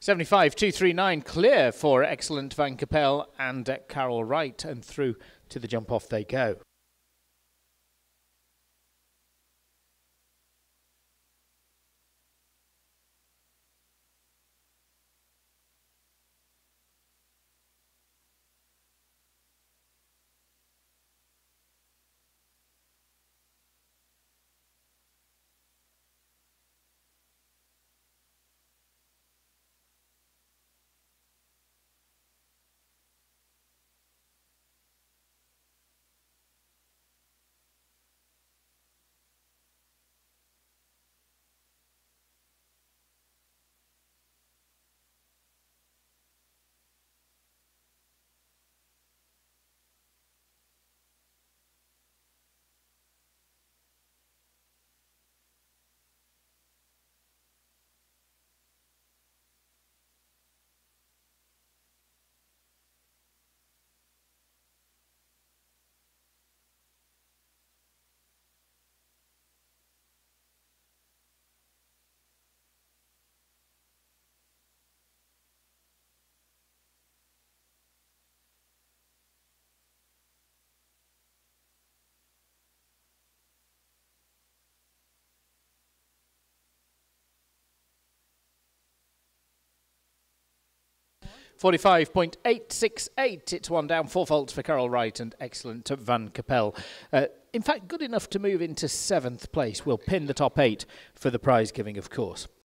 75 239 clear for excellent Van Kapel and Carol Wright, and through to the jump off they go. 45.868. It's one down, four faults for Carol Wright and excellent to Van Kapel. Uh, in fact, good enough to move into seventh place. We'll pin the top eight for the prize giving, of course.